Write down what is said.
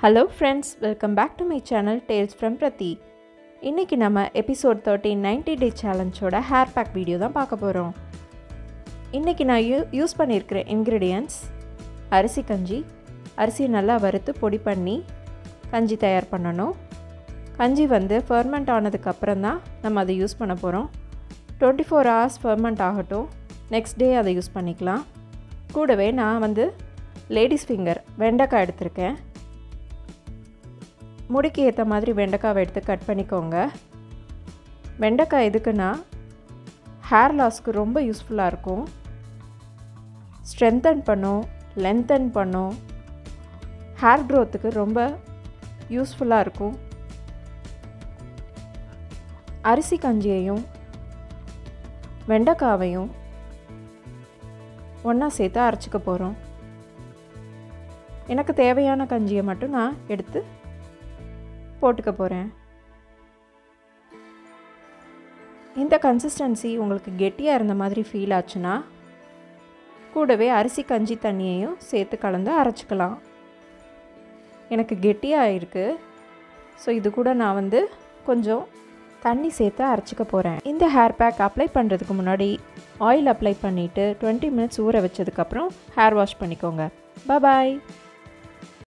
Hello friends welcome back to my channel tales from Prathi இன்றைக்கி நம்ம episode thirteen ninety day சேலஞ்சோட hair pack video தான் பார்க்க போகிறோம் இன்றைக்கி நான் யூ யூஸ் பண்ணியிருக்கிற இன்க்ரீடியன்ட்ஸ் அரிசி கஞ்சி அரிசியை நல்லா வறுத்து பொடி பண்ணி கஞ்சி தயார் பண்ணணும். கஞ்சி வந்து ஃபர்மெண்ட் ஆனதுக்கப்புறம் தான் நம்ம அதை யூஸ் பண்ண போகிறோம் டுவெண்ட்டி ஃபோர் ஹவர்ஸ் ஃபர்மெண்ட் ஆகட்டும். நெக்ஸ்ட் டே அதை யூஸ் பண்ணிக்கலாம். கூடவே நான் வந்து லேடிஸ் ஃபிங்கர் வெண்டைக்காய் எடுத்திருக்கேன். முடிக்கு ஏற்ற மாதிரி வெண்டைக்காவை எடுத்து கட் பண்ணிக்கோங்க. வெண்டைக்காய் எதுக்குன்னா ஹேர் லாஸ்க்கு ரொம்ப யூஸ்ஃபுல்லாக இருக்கும். ஸ்ட்ரென்தன் பண்ணும் லென்த்தன் பண்ணும். ஹேர் க்ரோத்துக்கு ரொம்ப யூஸ்ஃபுல்லாக இருக்கும். அரிசி கஞ்சியையும் வெண்டைக்காவையும் ஒன்றா சேர்த்து அரைச்சிக்க போகிறோம் எனக்கு தேவையான கஞ்சியை மட்டும் நான் எடுத்து போட்டுக்க போகிறேன் இந்த கன்சிஸ்டன்சி உங்களுக்கு கெட்டியாக இருந்த மாதிரி ஃபீல் ஆச்சுன்னா கூடவே அரிசி கஞ்சி தண்ணியையும் சேர்த்து கலந்து அரைச்சிக்கலாம். எனக்கு கெட்டியாக இருக்குது ஸோ இது கூட நான் வந்து கொஞ்சம் தண்ணி சேர்த்து அரைச்சிக்க போகிறேன் இந்த ஹேர் பேக் அப்ளை பண்ணுறதுக்கு முன்னாடி ஆயில் அப்ளை பண்ணிவிட்டு டுவெண்ட்டி மினிட்ஸ் ஊற வச்சதுக்கப்புறம் ஹேர் வாஷ் பண்ணிக்கோங்க. பாய்